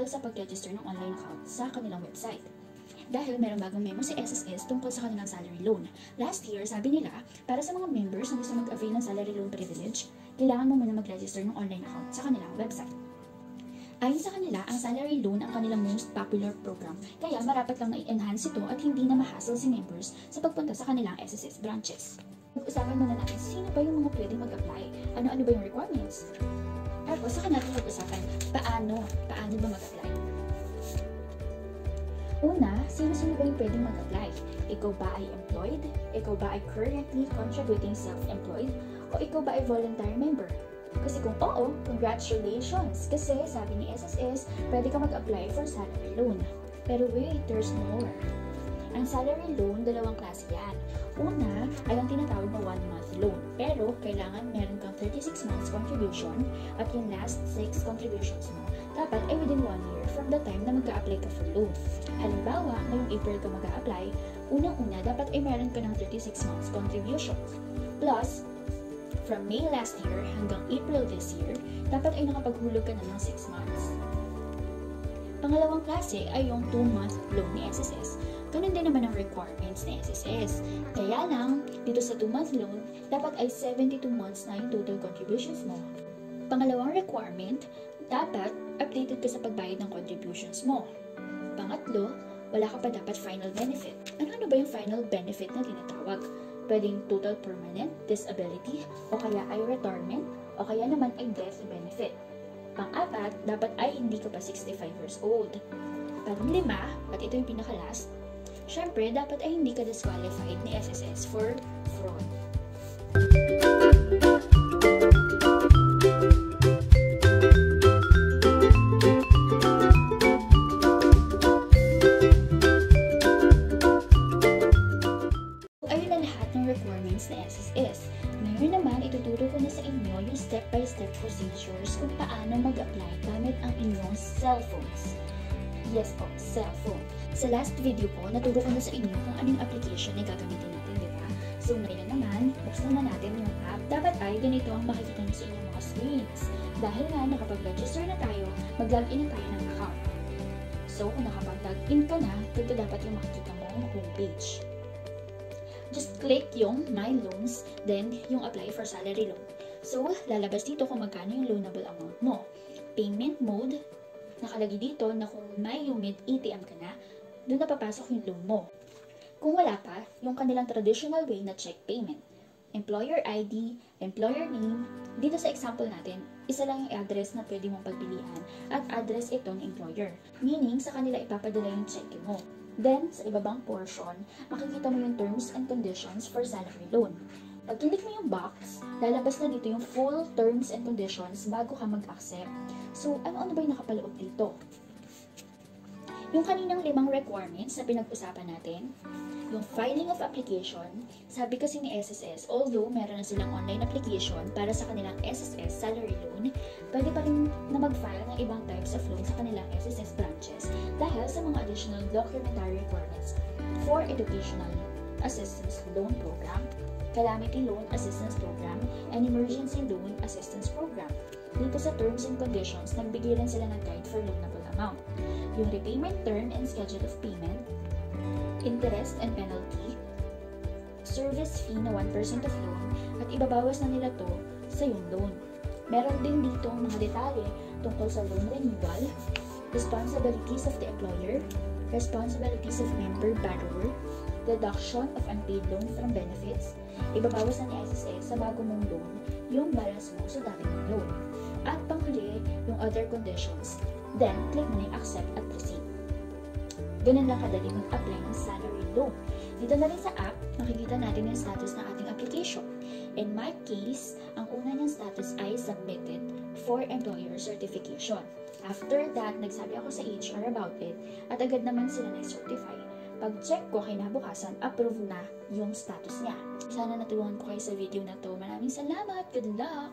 tungkol sa pag-register ng online account sa kanilang website. Dahil meron bagong memo si SSS tungkol sa kanilang salary loan. Last year, sabi nila, para sa mga members na gusto mag-avail ng salary loan privilege, kailangan mo muna mag-register ng online account sa kanilang website. Ayon sa kanila, ang salary loan ang kanilang most popular program, kaya marapat lang na i-enhance ito at hindi na mahassle si members sa pagpunta sa kanilang SSS branches. Pag-usapan muna natin sino ba yung mga pwedeng mag-apply, ano-ano ba yung requirements. Tapos, saka natin pag-usapan paano, paano ba mag-apply. Una, sino-sino ba yung pwedeng mag-apply? Ikaw ba ay employed? Ikaw ba ay currently contributing self-employed? O ikaw ba ay voluntary member? Kasi kung oo, congratulations! Kasi sabi ni SSS, pwede ka mag-apply for salary loan. Pero wait, there's more. Ang salary loan, dalawang klase yan. Una ay ang tinatawag na one-month loan. Pero kailangan meron kang 36 months contribution at yung last 6 contributions mo dapat ay within 1 year from the time na mag-a-apply ka for loan. Halimbawa, ngayong April ka mag-a-apply, unang-una dapat ay meron ka ng 36 months contribution. Plus, from May last year hanggang April this year, dapat ay nakapaghulog ka na ng 6 months. Pangalawang klase ay yung 2-month loan ni SSS. Ganun din naman ang requirements ni SSS. Kaya lang, dito sa 2-month loan, dapat ay 72 months na yung total contributions mo. Pangalawang requirement, dapat updated ka sa pagbayad ng contributions mo. Pangatlo, wala ka pa dapat final benefit. Ano-ano ba yung final benefit na tinatawag? Pwedeng total permanent disability, o kaya ay retirement, o kaya naman ay death benefit. Pang-apat, dapat ay hindi ka pa 65 years old. Pang-lima, at ito yung pinaka-last, syempre, dapat ay hindi ka disqualified ni SSS for fraud. Requirements na SSS. Ngayon naman, ituturo ko na sa inyo yung step-by-step procedures kung paano mag-apply gamit ang inyong cellphones. Yes po, cellphone. Sa last video ko, naturo ko na sa inyo kung anong application na gagamitin natin, di ba? So ngayon naman, buksan na natin yung app. Dapat ay ganito ang makikita nyo sa inyong mga screens. Dahil nga nakapag-register na tayo, mag-login na tayo ng account. So kung nakapag-login ka na, ito dapat yung makikita mong homepage just click yung My Loans, then yung Apply for Salary Loan. So, lalabas dito kung magkano yung loanable amount mo. Payment mode, nakalagay dito na kung may humid ATM ka na, doon na papasok yung loan mo. Kung wala pa, yung kanilang traditional way na check payment. Employer ID, employer name, dito sa example natin, isa lang yung address na pwede mong pagpilian at address ito ng employer. Meaning, sa kanila ipapadala yung check mo. Then, sa ibabang portion, makikita mo yung terms and conditions for salary loan. Pag click mo yung box, lalabas na dito yung full terms and conditions bago ka mag-accept. So, ano-ano ba yung nakapaloob dito? Yung kaninang limang requirements na pinag-usapan natin, yung filing of application, sabi kasi ni SSS, although meron na silang online application para sa kanilang SSS salary loan, pwede pa rin na mag-file ng ibang types of loan sa kanilang SSS branches dahil sa mga additional documentary requirements for educational assistance loan program, calamity loan assistance program, and emergency loan assistance program. Dito sa terms and conditions, nagbigay rin sila ng guide for loanable amount. Yung repayment term and schedule of payment, interest and penalty, service fee na 1% of loan, at ibabawas na nila to sa yung loan. Meron din dito mga detalye tungkol sa loan renewal, responsibilities of the employer, responsibilities of member borrower, deduction of unpaid loan from benefits, ibabawas na ni SSA sa bago mong loan yung balance mo sa dati mong loan. At panghuli, yung other conditions. Then, click na yung accept at proceed. Ganun lang kadali mag-apply ng salary loan. Dito na rin sa app, makikita natin yung status ng ating application. In my case, ang una niyang status ay submitted for employer certification. After that, nagsabi ako sa HR about it at agad naman sila na-certify. Pag-check ko kinabukasan, approve na yung status niya. Sana natulungan ko kayo sa video na to. Maraming salamat. Good luck!